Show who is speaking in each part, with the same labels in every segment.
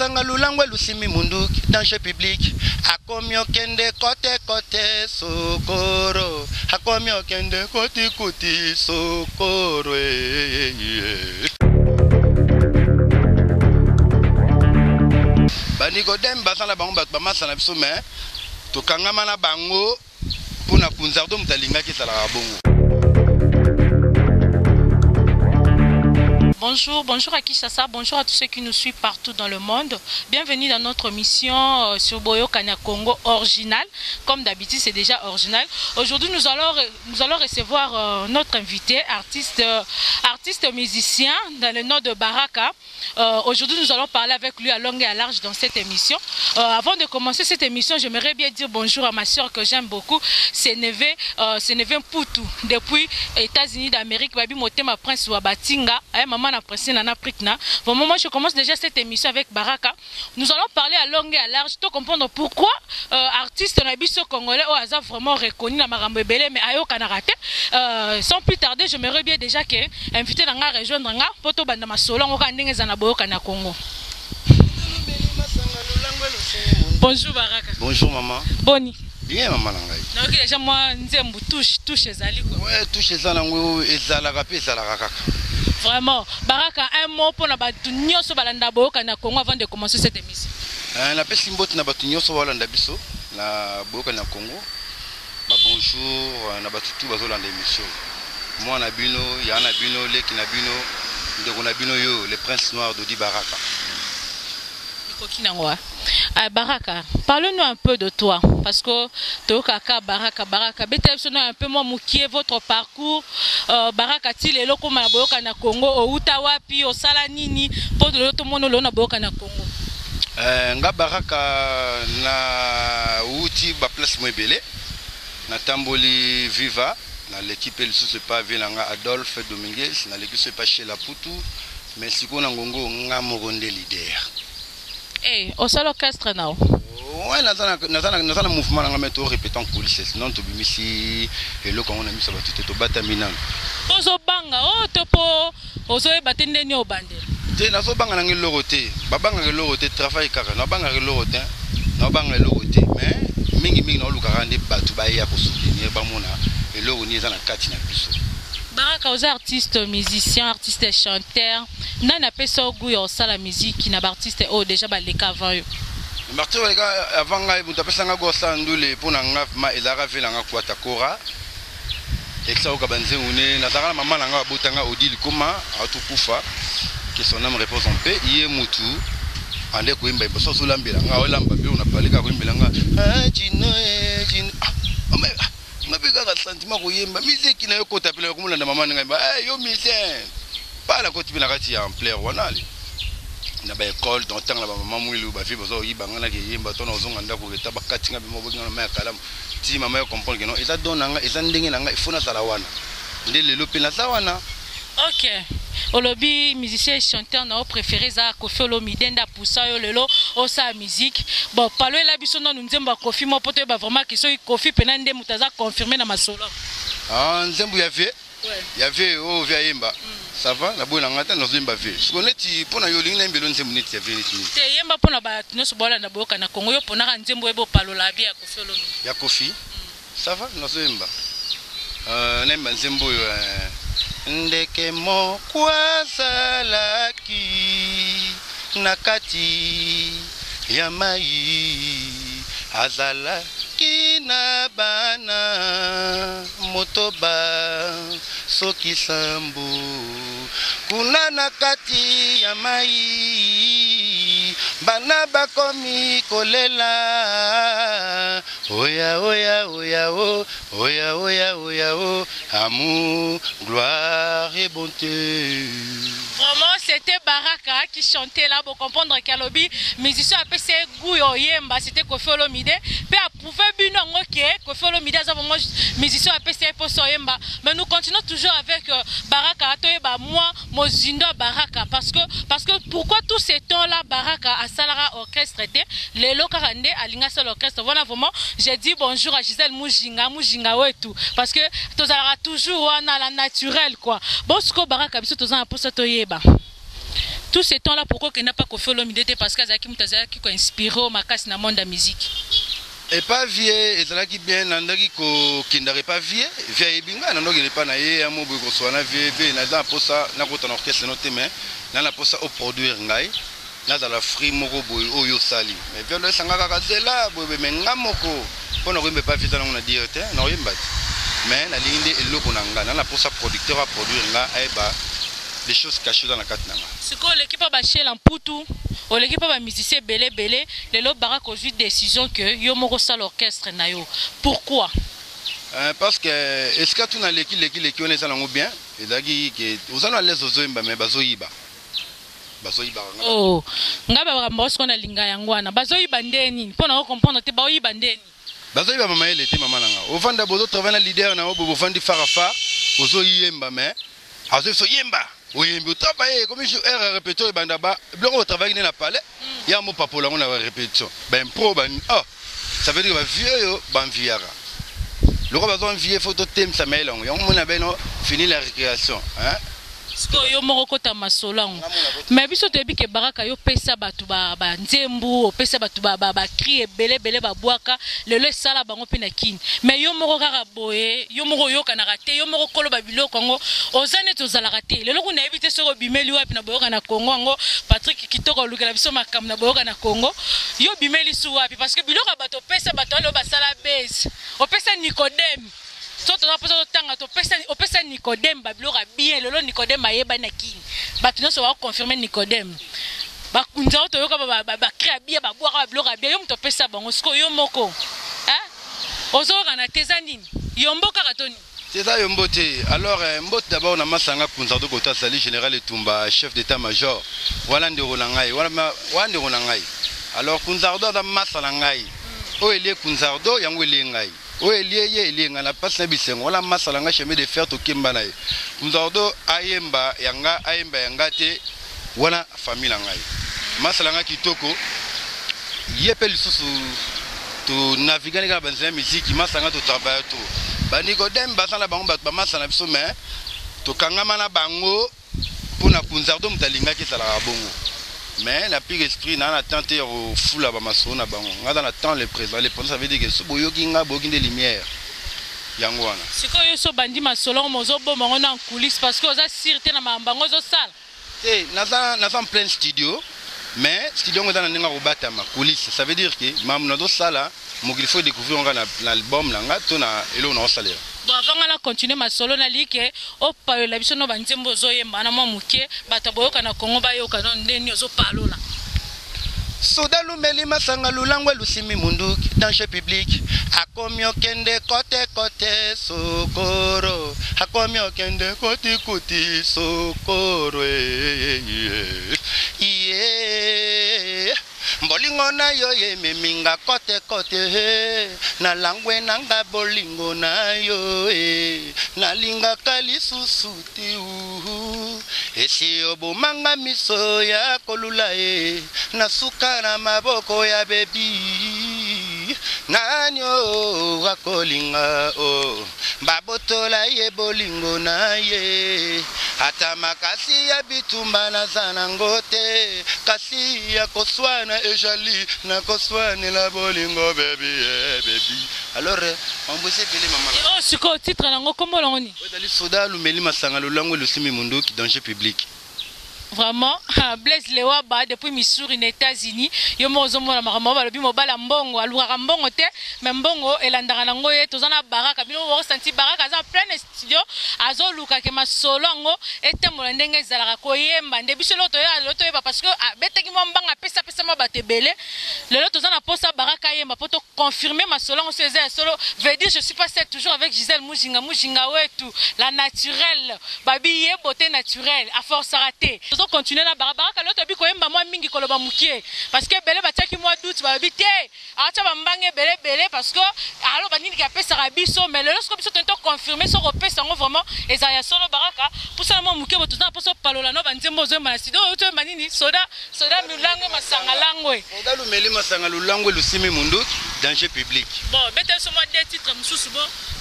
Speaker 1: masanga lulango elusimi munduki danger public. Akomi okende kote kote sokoro. Akomi okende koti koti sokoro eh, eh, eh. banikodeme baza na bango bato bamasana biso me tokangama na bango mpona punzardo moto alingaki ezalaka bongo
Speaker 2: Bonjour, bonjour à Kinshasa, bonjour à tous ceux qui nous suivent partout dans le monde. Bienvenue dans notre mission euh, sur Boyo Kanya Congo original. Comme d'habitude, c'est déjà original. Aujourd'hui, nous allons, recevoir euh, notre invité, artiste, euh, artiste musicien dans le nord de Baraka. Aujourd'hui, nous allons parler avec lui à longue et à large dans cette émission. Avant de commencer cette émission, j'aimerais bien dire bonjour à ma soeur que j'aime beaucoup, c'est Neve, euh, Poutou, depuis États-Unis d'Amérique, Prince maman na prince na Afrique na. Bon, moi, je commence déjà cette émission avec Baraka. Nous allons parler à longue et à large, pour comprendre pourquoi euh, artiste na biso congolais au hasard vraiment reconnu na marambo ebele mais ayo kana raté. Euh, sans plus tarder, j'aimerais bien déjà que invité na nga rejoindre nga poto banda masolo ngo ka ndenge za na boyoka na Congo. Bonjour Baraka.
Speaker 1: bonjour mama
Speaker 2: Boni.
Speaker 1: Bien mama na ngai
Speaker 2: nayoki deja mwa nzembo touche touche ezali
Speaker 1: tushe eza nango ezalaka mpe ezalaka kaka.
Speaker 2: Vraiment. Baraka un mot mpona bato nyonso balanda boyoka na congo avant de commencer cette émission.
Speaker 1: Eh, napesi mboti na bato nyonso balanda biso na boyokani ya congo. Babonjour eh, na bato tu bazolanda émission. Mwana na bino ya na bino leki na bino ndeko na bino yo le prince noir dodi baraka.
Speaker 2: Ekoki nango wa Ah, baraka parle-nous un peu de toi parce que toyokaka baraka baraka. Betela biso na un peu mwa mokie votre parcours. Euh, baraka ti lelo koma na boyoka na congo. Outa wapi? Osala nini? Mpo lelo tomona olelo na boyoka na congo.
Speaker 1: Eh, nga baraka na uti baplace mo ebele natamboli viva. Naleki mpe lisusu epa vie na nga adolphe domingues naleki so putu mais sikoyo na ngongo nga moko nde lider
Speaker 2: osala orchestre nao
Speaker 1: ouais naza na- mouvement na nga me to répétant coulisse sinon tobimisi eloko yango na miso bato te tobatami nano
Speaker 2: tozobanga o to mpo ozoyeba te ndeni obandela
Speaker 1: te nazobanga nanga eloko te babangaka eloko te travail kaka nabangaka eloko te nabanga eloko te mais mingimingi naolukaka nde bato baya kosoutenir bamona eloko nini eza na kati na biso.
Speaker 2: Baraka oza artiste musicien artiste chanteur. Nani apesa na baartiste oyo déjà baleka avant yo?
Speaker 1: Martir oleka avant ngai moto apesanga gosala ndule mpo na nga ma ezalaka ve na nga kwata kora ekisa oka banzengu ne nazalaka na mama na nga babotanga odi likoma atukufa que son âme repose en paix ye mutu ande koyemba liboso ozolambela nga olamba mpe onapaleka koyembela nga jino jino mama, nga mpe kaka sentiment koyemba miseki na yo kota pele komolanda mama na ngai ba "Eh, yo musicien pala koti mpe na kati ya ampleur wana ale na baekole totanga na bamama mwilu bafie baza koyiba nga naki eyemba to na ozonga ndako eta bakati nga bima bokinga na mai ya kalamu. Ti mama ya comprendre ke non. Eza don na nga eza ndenge na nga ifo nazala wana nde lelo mpe naza wana
Speaker 2: ok. Olobi musicien et chanteur na yo préféré eza kofi olomide nde apusa yo lelo osala musique. Bon palo ela biso nanu nzembo ya kofi mo mpo toyeba vraiment ke soki kofi mpena nde moto aza confirmé na masolo.
Speaker 1: Ah, nzembo ya vie? Ya vie oyo vie ayemba sava naboyi na nga te nazoyemba vie siko neti mpo na yo olingi nayembelo nzembo neti ya vie neti
Speaker 2: te yemba mpona bato nyonso bolanda boyoka na kongo yo mponaka nzembo oyeba opalola bie ya kofi olomide
Speaker 1: ya kofi. Sava nazoyemba Ah, nayemba nzembo oyo ndeke moko azalaki na kati ya mai azalaki na bana. Motoba soki sambo kuna na kati ya mai bana bakomi kolela. Oya oya oya o oya oya oya o. Amour gloire et bonté
Speaker 2: Vraiment, c'était Baraka qui chantait là pour comprendre qu'elle obi musicien a passé au yemba, c'était Kofi Olomide. Puis approuvé bino ngoke Kofi Olomide a vraiment musicien a passé pour so yemba. Mais nous continuons toujours avec euh, Baraka atoyeba moi mozindo Baraka parce que parce que pourquoi tous ces temps là Baraka a salara orchestre était lelo karande alinga seul orchestre. Voilà vraiment, j'ai dit bonjour à Gisèle Mujinga, Mujinga ouais tout parce que tozalaka toujours wana la naturel quoi. Bon ce que Baraka biso tozana pour ça toyeba tout ce temps là pourquoi okenda mpa kofi olomide te parce que azalaki moto azalaki koinspire o makasi na monde ya musique.
Speaker 1: Epa vie ezalaki bien nandaki kokendaka epa vie ayebi ngai nandokende epa na ye ya moboye na vie vie na mposa nakota na orchestre no te me na na mposa oproduire ngai nazala free moko boye oyo osali mais vie esanga kaka zela boye me nga moko. Mpo na koyemba epa vie eza nango na dire te nakoyemba te mais nalingi nde eloko na ngai producteur les choses cachées eza na kati na ngai
Speaker 2: sikoyo oleki mpa bashela mputu oleki mpa bamusicien ebele ebele lelo baka kozwi décision ke yo moko osala orchestre na yo. Pourquoi?
Speaker 1: Euh, parce que esika tuna leki leki leki wana eza nango bien? Ezalaki ke oza na lese ozoyemba me bazoyiba. Bazoyibaka nga
Speaker 2: oh ngai bakambo sikoyo nalinga yango wana bazoyiba nde nini mpo na kokomprendre te baoyiba nde nini
Speaker 1: bazoyiba mamayele te mama nanga. Ovanda bozotravaille na lider na yo boye bovandi far a far ozoyemba me azoi biso yemba oyembi otaba ye komi aire ya répétition ebanda ba biloko botravayaki nde na palais ya mopapola yango na barépétition baimpro ba oh ça veut dire bavie oyo banviaka loko bazonvie fo totemisa mayele yango yango mona beno fini la récréation hein?
Speaker 2: Sikoyo yo moko okota masolo yango me biso toyebi ke baraka yo opesa bato ba- banzembu opesa bato ba- ba- bakri ebele ebele babwaka lelo esala bango mpe na kini. Me yo moko kaka boye yo moko oyokanaka te yo moko koloba biloko yango. Oza neti ozalaka te. Lelo kuna nayebi te wapi na boyoka na kongo yango kitoko olukela biso na boyoka na kongo yo su wapi? Parce que biloko ya opesa bato wana base so toza mposa totanga opesa nicodeme babiloko ya bien. Lelo nicodeme ayebani na kini. Bato nyonso bakoconfirme nicodeme bakunza oyo toyoka bacre ya bia babwaka babiloko ya bien. Yo moto opesa bango sikoyo yo moko. Eh? ozoyoka na te eza nini? Yombo kaka to nini?
Speaker 1: Eza yo mbo te. Alors eh, mbote d'abord na masanga kunzardo kota azali général etumba chef d'état major wana ndeko na ngai wana ndeko na ngai. Alors kunzardo aza masa na ngai oyo elie kunzardo yango elie ngai oyo elie ye elie ngai na mpasi na bisengo. Wana masa na ngai chemin de fer tokemba na ye. Kunzardo ayemba yanga ayemba yanga te wana famille na ngai. Masa na ngai kitoko. Ye mpe lisusu tonavigani kaka banzela ya miziki masanga totravaille to banikodeme baza na bango bato bamasa na biso me tokangama na bango mpona kunzardo moto alingaki ezalaka bongo mais na pire esprit na temps te ya kofula bamasolo na bango. Ngai aza na temps le présent le présent ça veut dire que so boyoki ngai boyoki nde lumière yango wana.
Speaker 2: Sikoyo so bandi masolo mozoboma ngo na nkulise parce que oza sire te na makambo yango ozosala
Speaker 1: te naza naza en plein studio mais studio yango eza na ndenge ya kobatama coulisse. Ça veut dire ke mamu nazosala mokili fo découvrir nga na na album na nga to na eloko naosalela
Speaker 2: bon avant nga na continue masolo nalii ke opayola biso no banzembo ozoyemba na mwa moke bato boyoka na kongo bayoka no ndeni ozopalola
Speaker 1: soda lumeli masanga lulango elusimi munduki danger public. Akomi okende kote kote sokoro. Akomi okende koti koti sokoro bolingo na yo ememinga kote kote eh. nalangwe nanga bolingo na yo eh. nalingaka lisusu uhu esi obomanga miso ya kolula ye nasuka na maboko ya bebi nani o akolinga o? Babotola ye bolingo na ye. Ata makasi ya bitumba naza nango te kasi ya koswana ejali nakoswanela bolingo bebi e bebi alors eh, mambwisi ebele mama na
Speaker 2: oyo sikoyo titre nango kombo lango nini
Speaker 1: oyo ezali soda lumeli masanga lolango elosimi munduki danger public
Speaker 2: vraiment blaise lewaba depuis missouri na états-unis yo moko ozomona makambo balobi mobala mbongo alukaka mbongo te me mbongo elandaka nango ye baraka. Bino bokosanti baraka plein studio azolukake masolo yango etambola ndenge ezalaka koyemba. Nde biso lelo toyeba parce que abetaki mwa mbanga apesapesa mwa baraka yemba mpo toconfirme masolo yango so eza ya solo. Veut dire je suis passé toujours avec gisèle mujinga mujinga wetu la naturelle. Babi ye beauté naturelle. Aforçaka te tozocontinue na bara baraka lelo toyebi koyemba mwa mingi koloba mokie parce que ebele batiaki mwa dute balobi te atia bambanga ebele ebele parce que alo banini apesaka biso mais lelo soko biso toni toconfirme soko opesa yango vraiment ezala ya solo baraka. Pusana mwa moke bo toza na mposa opalola no banzembo ozoyemba na studio oyo toyemba nini soda soda milango masanga langwe.
Speaker 1: Soda lumeli masanga lolango elusimi munduki danger public.
Speaker 2: Bo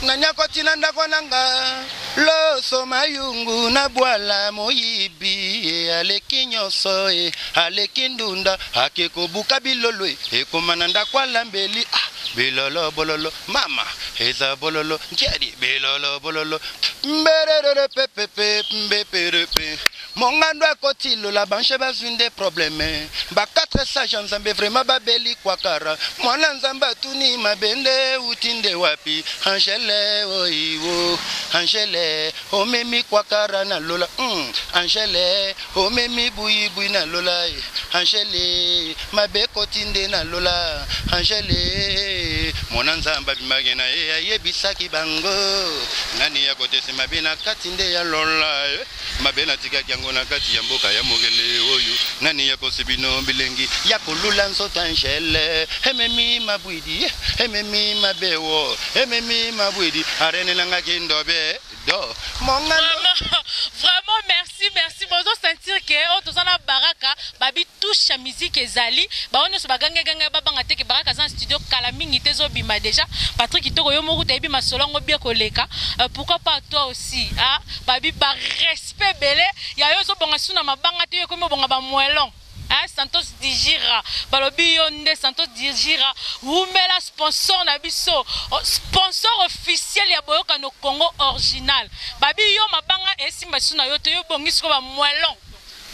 Speaker 1: nganyakoti na ndako nanga? Loso mayungu na bwala moyibi e aleki nyonso e aleki ndunda. Ake kobuka bilolo e ekoma na ndako alambeli. Ah, bilolo bololo. Mama eza bololo. Nkiadi bilolo bololo. Mbererere pepepe mbeperepe mongando akoti lola banche bazwi nde probleme bakatre sage ya nzambe vraimen babeli kwakara mwana nzambe atuni mabende uti nde wapi? Angele oiwo angele omemi kwakara na lola. Mm. angele omemi buyibui na lola. Angele mabe ekoti nde na lola. Angele mwana nzambe abimaki na ye ayebisaki bango. Nani ya kotesi mabe na kati nde ya lola e mabe natikaki yango na kati ya mboka ya mokele oyo. Nani ya kosi bino bilengi? Ya kolula nzoto angele. Ememi mabwidi ememi mabewo ememi mabwidi. Arenelangaki ndobe
Speaker 2: vraiment vraiment merci merci bozo sentir ke oyo toza na baraka babi touche musique ezali bango nyonso bagangeganga babanga te ke baraka aza na studio kala mingi te déjà yo yango bie koleka Euh, pourquoi pas toi aussi ah? babi barespect ebele ya yo ozobonga su na mabanga te yo Ah, santos digira balobi yo santos digira wumela sponsor na biso. Sponsor officiel ya boyokano congo original. Babi yo mabanga esimba su na yo te. Yo bongi siko bamwelon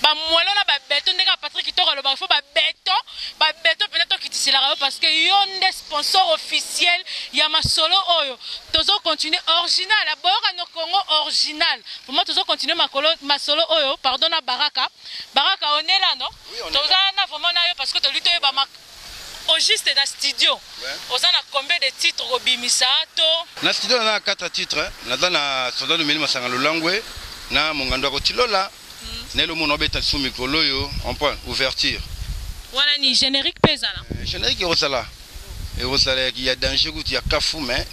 Speaker 2: bamwelo na babeto ndenge ya patrik kitoko alobaka fo babeto babeto mpena tokitiselaka yo parce que yo nde sponsor officiel ya masolo oyo. Tozocontinue original ya boyokano congo original. Vraimen tozocontinue makolo- masolo oyo pardon na baraka. Baraka onela no
Speaker 1: on
Speaker 2: toza na vraimen na yo parce que toli toyeba au juste na studio. Oza na combien de titres kobimisa to?
Speaker 1: Na studio naza na 4 titre naza na soldat lumeli masanga lolangwe na mongando ya kotilola na elomona obeta su mikolo oyo en point ouverture
Speaker 2: wana ni générique mpe ezala
Speaker 1: Eh, générique ekosala ekosala ya danger kutu ya kafu me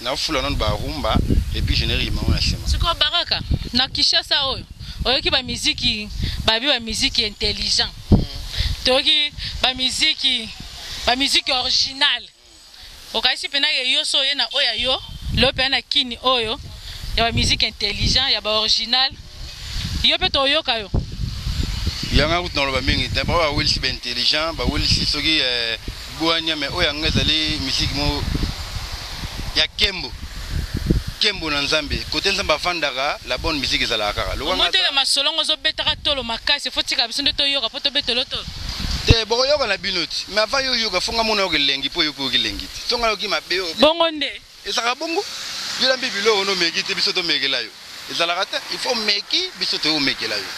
Speaker 1: nafula nano barumba epuis générique mango na nsima
Speaker 2: sikoyo baraka? Na kishasa oyo oyoki bamiziki babi bamiziki intelligent. Toyoki bamiziki bamiziki original okayisi mpena yo so oye na oyo ya yo lelo mpena na kini oyo ya bamiziki intelligent ya baoriginal yo mpe toyoka yo.
Speaker 1: Yanga kutu naloba mingi te bao bawelisi baintelligent bawelisi soki eh, bwania me oyo yango ezali misiki mo ya kembo. Kembo na nzambe kote nzambe afandaka la bonne musique ezalaka kaka Lokwa nga-
Speaker 2: omoteka masolongo ozobetaka tolo makasi efo tika biso nde toyoka mpo tobetelo tolo.
Speaker 1: Te bokoyoka na bino ti me avant yo yoka fonga mona yoka elengi mpo yoka yoka elengi te songa yoki mabe
Speaker 2: bongo nde.
Speaker 1: Ezalaka bongo? Yola mbi biloko nomeki te biso tomekela yo ezalaka te il faut meki biso toyomekela yo.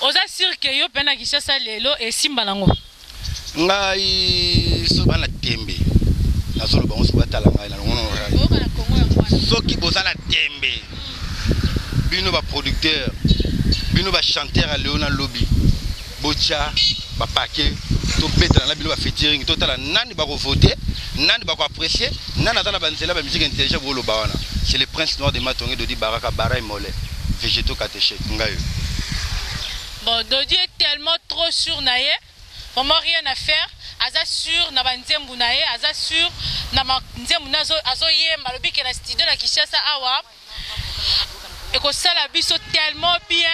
Speaker 2: Oza sire ke yo mpe na kishasa lelo esimba nango
Speaker 1: ngai so bana tembe nazoloba ngo soki batala ngai soki boza na tembe bino baproducteur bino bachanteur ya leo na lobi botya bapake tobetana na bino bafeaturing totala nani bakovote nani bakoapprécie nani aza na banzela bamusike intelligent booloba wana c'est le prince noir de matonge dodi baraka barai mole végétaux katechet ngai oyo
Speaker 2: Bon, Dodi est tellement trop sûr na ye, vraiment rien à faire. aza sur na banzembu aza sur na banzembu azoyemba alobi ke na studio na kinshasa ekosala biso tellement bien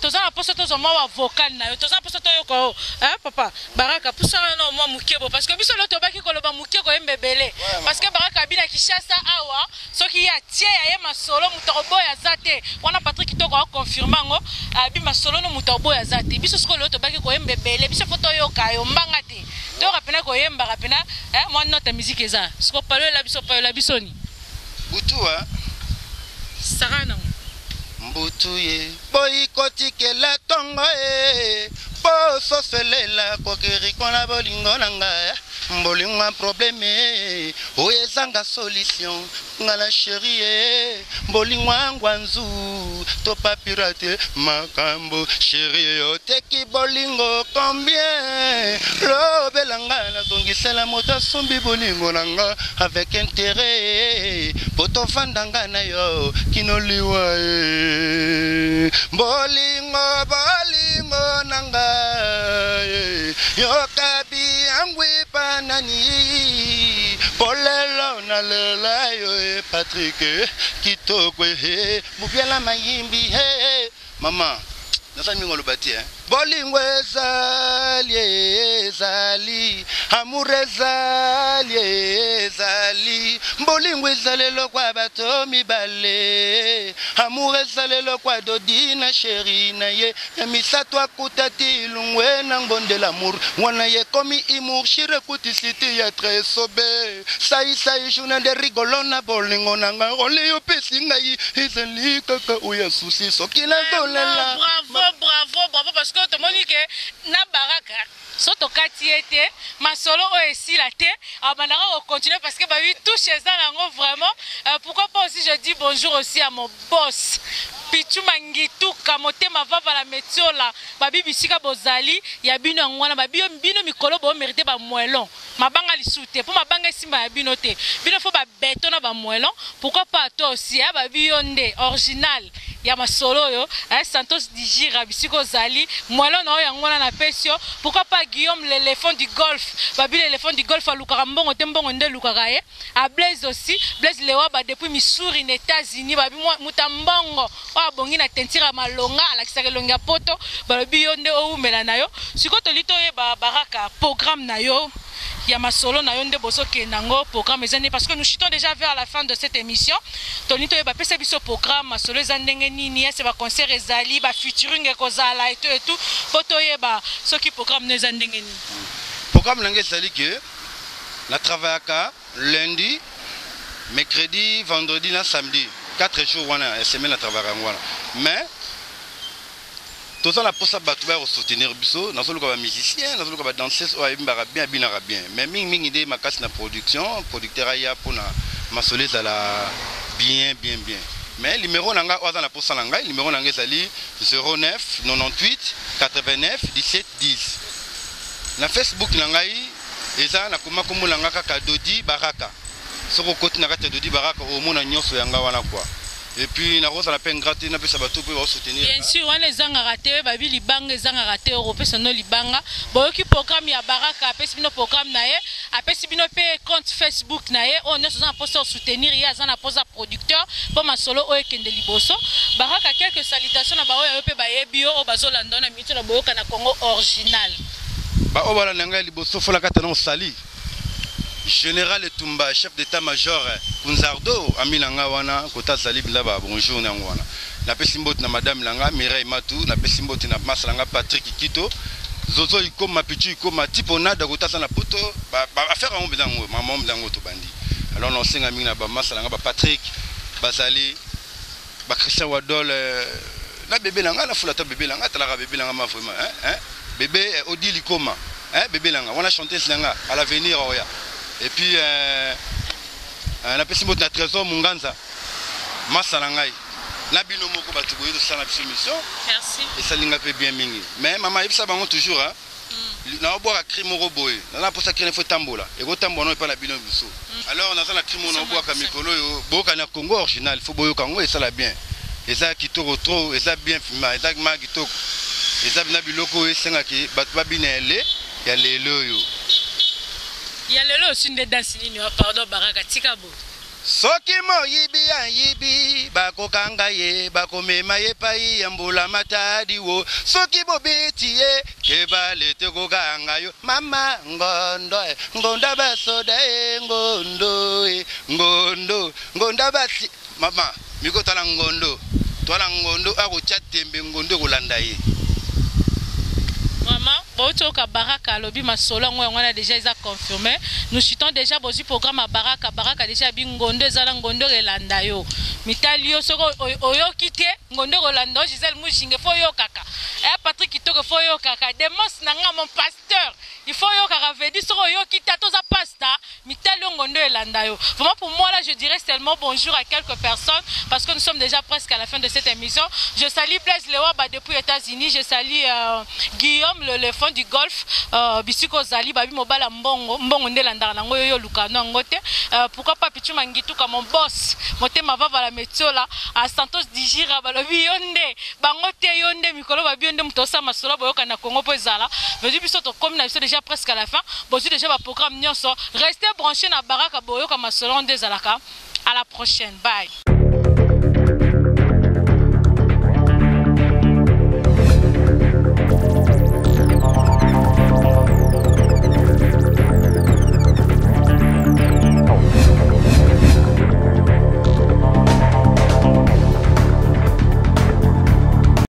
Speaker 2: toza na mposo tozwa mwa bavocal na yo. Toza na mposo toyoka o eh, papa? Baraka pusana na mwa mokebo parce que biso lelo tobaki koloba moke koyemba ebele. Parce que baraka abi na kinshasa awa soki ye atie ya ye masolo moto akoboya aza te. Wana patrik kitoko akonfirme yango abi masolo no moto akoboya aza te. Biso sikoyo lelo tobaki koyemba ebele. Biso fo toyoka yo mbanga te. Toyoka pena koyembaka pena eh, mwa note miziki eza. Siko paloela biso paloela biso ni?
Speaker 1: Butu hein?
Speaker 2: nango
Speaker 1: mbutu ye boyi kotikela tongo ye. Mpo soselela kokiriko na bolingo na ngai bolingo ya probleme. Oyo ezanga solution. Nga na sheri ye bolingo yangu nzu. To papirate makambo. Sheri oteki bolingo combien? Lobela ngai nazongisela moto asombi bolingo na nga. Avec intérêt po tovanda ngai na yo kinoliwa ye bolingo bolingo na ngai yokabi yangu epa na nani polelo nalela yo e patrik kitoko e mobiala mayimbi ezali bolingo ezali eloko ya bato mibale. Amour ezali eloko ya dodi na sheri na ye. Ya misato akuta ti ilungwe na ngbondela amour wana ye komi imour shire ekutisi ti ya tre sobe. Saisai journée de rigolo na bolingo na ngai ole opesi ngai ezali kaka oyo susi. Soki nazolela.
Speaker 2: bravo bravo bravo. Parce que tomoni ke na baraka so tokati ye te masolo oyo esila te abandaka kocontinue parce que babi touche eza nango vraiment. Euh, pourquoi pas aussi je dis bonjour aussi à mon boss pichu mangituka motema vavala metiola babi bisika bozali ya bino yango wana bino mikolo bomerite bamwelon mabanga lisu te mpo mabanga esimba ya bino te. Bino fo babeto na bamwelon pourquoi pas to aussi ya babi yo nde original ya masolo oyo eh, santos digira bisika ozali mwelo na oyo yango wana napesi yo pourquoi pas guillaume l'éléphant du golf babi l'éléphant du golf alukaka mbongo te mbongo nde elukaka ye. Ablaise aussi blaise lewaba depuis missouri na états-unis babi muta mbongo. Oyo abongi na tentire ya malonga alakisaka elongi ya poto. Balobi yo nde owumela na yo. Sikoyo toli toyeba baraka programme na yo ya masolo na yo nde bozokende yango programme eza parce que nous chutons déjà vers la fin de cette émission. Toni toyeba apesa biso programme. Masolo eza ndenge nini ese baconcert ezali bafuturing ekozala eto etu mpo toyeba soki programme no eza ndenge nini
Speaker 1: programme na ngai ezali ke natravaillaka lundi mercredi vendredi na samedi. 4 jours wana semaine natravaillaka yango wana mais toza na mposa bato baya kosoutenir biso nazoluka bamusicien nazoluka badanseuse oyo ayimbaka bien abinaka bien mais mingimingi nde makasi na production. Producteur aya mpona masolo ezala bien bien bien. Mais numéro na ngai oyo aza na mposa na ngai numéro na ngai ezali 09 98 89 17 10 na facebook na ngai eza nakoma kombo na ngai kaka dodi baraka soki okoti na kati ya dodi baraka omona nyonso yanga wana kwa epuis nakozala mpe ngrate napesa bato mpe baosoutenir
Speaker 2: bien sûr wana ezangaka te babi libanga ezangaka te okopesa no libanga boyoki programme ya baraka apesi bino programme na ye apesi bino mpe compte facebook na ye oyo nyonso aza na mposa osoutenir ye aza na mposa producteur. Mpo masolo oyo ekende liboso baraka quelque salutation na baoyo yo mpe bayebi yo oyo bazolanda na minito na boyoka na congo original.
Speaker 1: Baoyo balanda ngai liboso folaka tana osali général etumba chef d'état major kunzardo ami na nga wana kota azali mpenza ba bonjour na yango wana. Napesi mbote na madame na nga mireille matu napesi mbote na masa na nga patrik kito. Zozo ikoma pichu ikoma tipo nada kota aza na poto baaffaire yango mpenza yango mama mpenza yango tobandi. Alors naosenga mingi na bamasa na nga bapatrik bazali bachristien wadol na bebe na nga nafula ata bebe na nga atalaka bebe na nga ma vraiment bebe odi likoma bebe na nga wana chanteuse na nga à l'avenir oya et puis euh, euh, napesi mbote na trésor munganza. Masa na ngai. Na bino moko bato boye tosala biso mission. Esalinga mpe bien mingi. Mais mama yebisa bango toujours mm. naobwaka cri moko boye. Naza mposa cri fo etambola ekotambola no epa na bino biso. Alors naza na cri moko naobwaka mikolo oyo. Boyoka na congo original. Fo boyoka yango esala bien. Eza kitoko trop eza bien fima eza ma kitoko. Eza na biloko oyo esengaki bato babina ele ya lelo oyo
Speaker 2: ya lelo osi nde dansi nini? Wa pardon baraka tika bo.
Speaker 1: Soki moyibi ayibi bakokanga ye bakomema ye epai ya mbula matadi wo. Soki bobeti ye kebale te kokanga yo. Mama ngondo e ngondo basoda e ngondo e ngondo ngondo basi. Mama mikotala ngondo twala ngondo akotya tembe ngondo ekolanda ye.
Speaker 2: Vraiment botoyoka baraka alobi masolo yango yango wana déjà eza confirmé nous chutons déjà bozwi programme ya baraka. Baraka déjà yabi ngondo eza ngondo elanda yo. Mitali yo soki oyoki ngondo ekolanda yo gisele fo oyokaka eya patrik kitoko fo oyokaka demos na nga mon pasteur il faut oyokaka vedi soki oyoki te toza pasta mitali yo ngondo elanda yo. Vraiment pour moi là je dirais seulement bonjour à quelques personnes parce que nous sommes déjà presque à la fin de cette émission. Je salue Blaise Lewaba depuis États-Unis. Je salue euh, Guillaume le, le du golf uh, bisika ozali babi mobala mbongo mbongo nde nango yo yolukano yango te uh, pourquoi pas mon boss a santos digira balobi yo nde nde mikolo babi yo nde moto osala masolo boyoka na presque à la fin. Bozwi déjà baprogramme nyonso. Restez branché na baraka boyoka masolo nde ezalaka à la prochaine. Bye